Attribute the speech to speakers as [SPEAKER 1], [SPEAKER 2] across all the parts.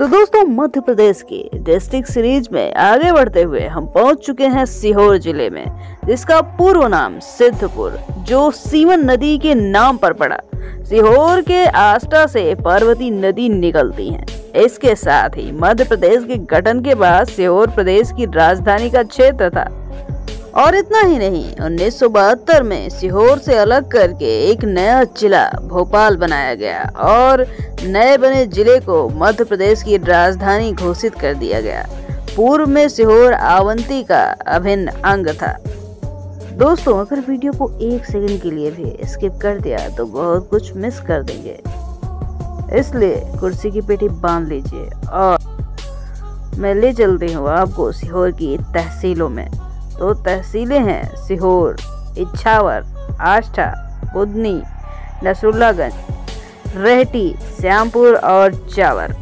[SPEAKER 1] तो दोस्तों, मध्य प्रदेश की डिस्ट्रिक्ट सीरीज़ में आगे बढ़ते हुए हम पहुँच चुके हैं सीहोर ज़िले में, जिसका पूर्व नाम सिद्धपुर, जो सीवन नदी के नाम पर पड़ा। सीहोर के आस्था से पार्वती नदी निकलती है। इसके साथ ही मध्य प्रदेश के गठन के बाद सीहोर प्रदेश की राजधानी का क्षेत्र था। और इतना ही नहीं, उन्नीस सौ बहत्तर में सीहोर से अलग करके एक नया जिला भोपाल बनाया गया और नए बने ज़िले को मध्य प्रदेश की राजधानी घोषित कर दिया गया। पूर्व में सीहोर आवंती का अभिन्न अंग था। दोस्तों, अगर वीडियो को एक सेकंड के लिए भी स्किप कर दिया तो बहुत कुछ मिस कर देंगे। इसलिए कुर्सी की पेटी बाँध लीजिए और मैं ले चलती हूँ आपको सीहोर की तहसीलों में। तो तहसीलें हैं, सीहोर, इच्छावर, आष्ठा बुधनी नसरुल्लागंज, रेहटी, श्यामपुर और चावर।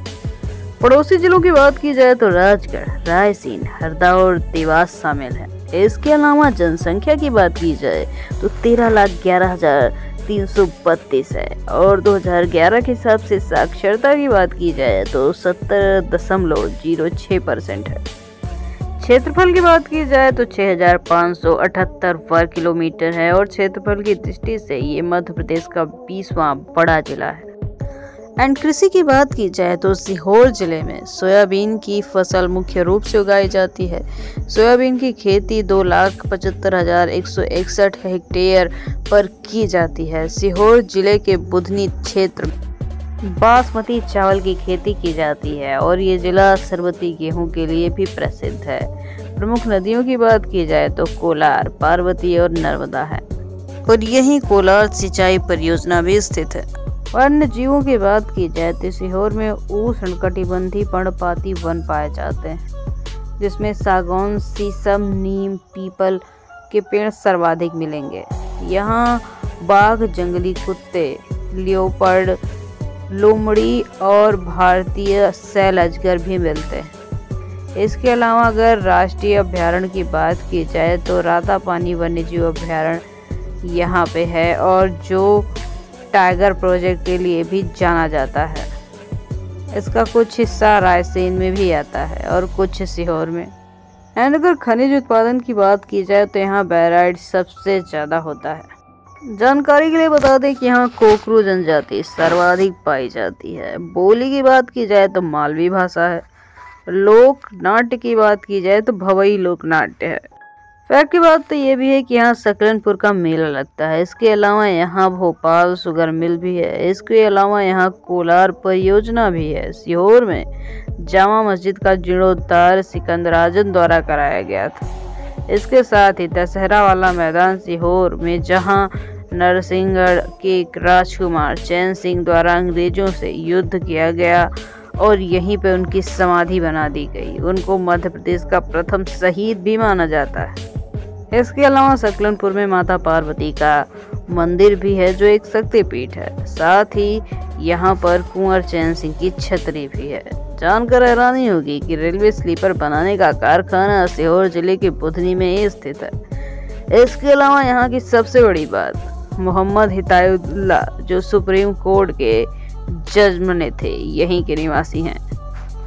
[SPEAKER 1] पड़ोसी जिलों की बात की जाए तो राजगढ़, रायसीन, हरदा और देवास शामिल है। इसके अलावा जनसंख्या की बात की जाए तो तेरह लाख ग्यारह हज़ार तीन सौ बत्तीस है और 2011 के हिसाब से साक्षरता की बात की जाए तो सत्तर दशमलव ज़ीरो छः परसेंट है। क्षेत्रफल की बात की जाए तो 6,578 वर्ग किलोमीटर है और क्षेत्रफल की दृष्टि से ये मध्य प्रदेश का बीसवां बड़ा जिला है। एंड कृषि की बात की जाए तो सीहोर ज़िले में सोयाबीन की फ़सल मुख्य रूप से उगाई जाती है। सोयाबीन की खेती दो लाख पचहत्तर हज़ार एक सौ इकसठ हेक्टेयर पर की जाती है। सीहोर ज़िले के बुधनी क्षेत्र बासमती चावल की खेती की जाती है और ये जिला सरबती गेहूँ के लिए भी प्रसिद्ध है। प्रमुख नदियों की बात की जाए तो कोलार, पार्वती और नर्मदा है। और यही कोलार सिंचाई परियोजना भी स्थित है। वन्य जीवों की बात की जाए तो सीहोर में उष्ण कटिबंधी पर्णपाती, वन पाए जाते हैं, जिसमें सागौन, सीसम, नीम, पीपल के पेड़ सर्वाधिक मिलेंगे। यहाँ बाघ, जंगली कुत्ते, लियोपर्ड लोमड़ी और भारतीय सैल अजगर भी मिलते हैं। इसके अलावा अगर राष्ट्रीय अभ्यारण्य की बात की जाए तो राता पानी वन्य जीव अभ्यारण्य यहाँ पे है और जो टाइगर प्रोजेक्ट के लिए भी जाना जाता है। इसका कुछ हिस्सा रायसेन में भी आता है और कुछ सीहोर में। एंड अगर खनिज उत्पादन की बात की जाए तो यहाँ बैराइड सबसे ज़्यादा होता है। जानकारी के लिए बता दें कि यहाँ कोकरू जनजाति सर्वाधिक पाई जाती है। बोली की बात की जाए तो मालवी भाषा है। लोक नाट्य की बात की जाए तो भवई लोक नाट्य है। फैक्ट की बात तो ये भी है कि यहाँ सकलनपुर का मेला लगता है। इसके अलावा यहाँ भोपाल शुगर मिल भी है। इसके अलावा यहाँ कोलार परियोजना भी है। सीहोर में जामा मस्जिद का जीर्णोद्धार सिकंदराजन द्वारा कराया गया था। इसके साथ ही दशहरा वाला मैदान सीहोर में, जहाँ नरसिंहगढ़ के राजकुमार चैन सिंह द्वारा अंग्रेज़ों से युद्ध किया गया और यहीं पे उनकी समाधि बना दी गई। उनको मध्य प्रदेश का प्रथम शहीद भी माना जाता है। इसके अलावा सकलनपुर में माता पार्वती का मंदिर भी है, जो एक शक्तिपीठ है। साथ ही यहाँ पर कुंवर चैन सिंह की छतरी भी है। जानकर हैरानी होगी कि रेलवे स्लीपर बनाने का कारखाना सीहोर ज़िले के बुधनी में स्थित है। इसके अलावा यहाँ की सबसे बड़ी बात, मोहम्मद हितायुल्ला जो सुप्रीम कोर्ट के जज बने थे, यहीं के निवासी हैं।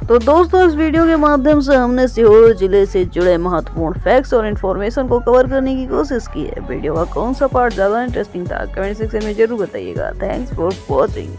[SPEAKER 1] तो दोस्तों, इस वीडियो के माध्यम से हमने सीहोर ज़िले से जुड़े महत्वपूर्ण फैक्ट्स और इन्फॉर्मेशन को कवर करने की कोशिश की है। वीडियो का कौन सा पार्ट ज़्यादा इंटरेस्टिंग था कमेंट सेक्शन में ज़रूर बताइएगा। Thanks for watching